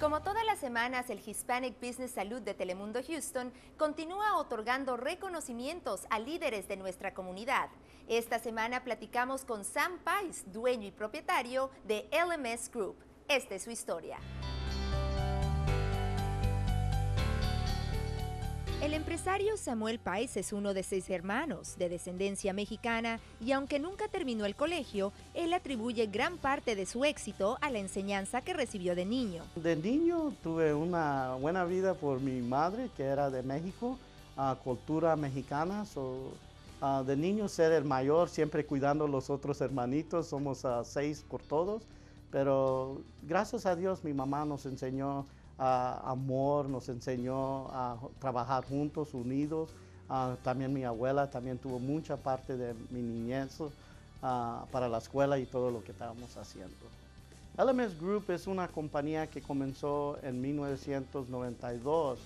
Como todas las semanas, el Hispanic Business Salud de Telemundo Houston continúa otorgando reconocimientos a líderes de nuestra comunidad. Esta semana platicamos con Sam Pais, dueño y propietario de LMS Group. Esta es su historia. Empresario Samuel Pais es uno de seis hermanos, de descendencia mexicana, y aunque nunca terminó el colegio, él atribuye gran parte de su éxito a la enseñanza que recibió de niño. De niño tuve una buena vida por mi madre, que era de México, cultura mexicana. de niño ser el mayor, siempre cuidando a los otros hermanitos, somos seis por todos, pero gracias a Dios mi mamá nos enseñó amor, nos enseñó a trabajar juntos, unidos. también mi abuela también tuvo mucha parte de mi niñez para la escuela y todo lo que estábamos haciendo. LMS Group es una compañía que comenzó en 1992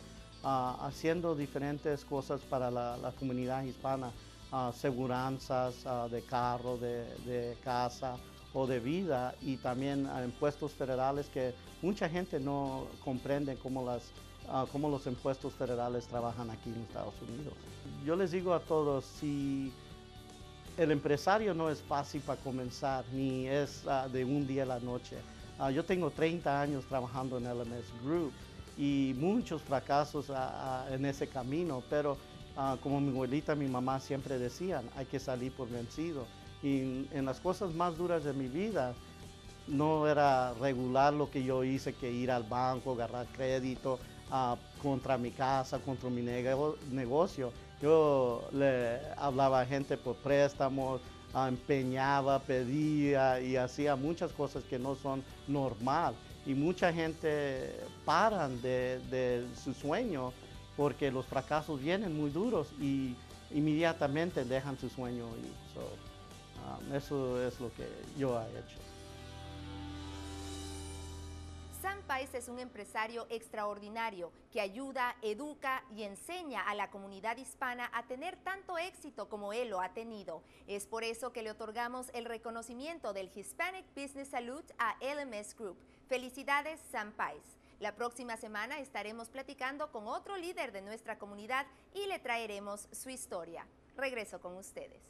haciendo diferentes cosas para la, comunidad hispana, seguranzas de carro, de casa, o de vida y también a impuestos federales que mucha gente no comprende cómo, las, ah, cómo los impuestos federales trabajan aquí en Estados Unidos. Yo les digo a todos, si el empresario no es fácil para comenzar, ni es ah, de un día a la noche. Ah, yo tengo 30 años trabajando en LMS Group y muchos fracasos en ese camino, pero como mi abuelita, mi mamá siempre decían, hay que salir por vencido. Y en las cosas más duras de mi vida, no era regular lo que yo hice, que ir al banco, agarrar crédito ah, contra mi casa, contra mi negocio. Yo le hablaba a gente por préstamos, ah, empeñaba, pedía y hacía muchas cosas que no son normal. Y mucha gente paran de, su sueño porque los fracasos vienen muy duros y inmediatamente dejan su sueño. Y, Um, eso es lo que yo he hecho. Sam Pais es un empresario extraordinario que ayuda, educa y enseña a la comunidad hispana a tener tanto éxito como él lo ha tenido. Es por eso que le otorgamos el reconocimiento del Hispanic Business Salute a LMS Group. Felicidades, Sam Pais. La próxima semana estaremos platicando con otro líder de nuestra comunidad y le traeremos su historia. Regreso con ustedes.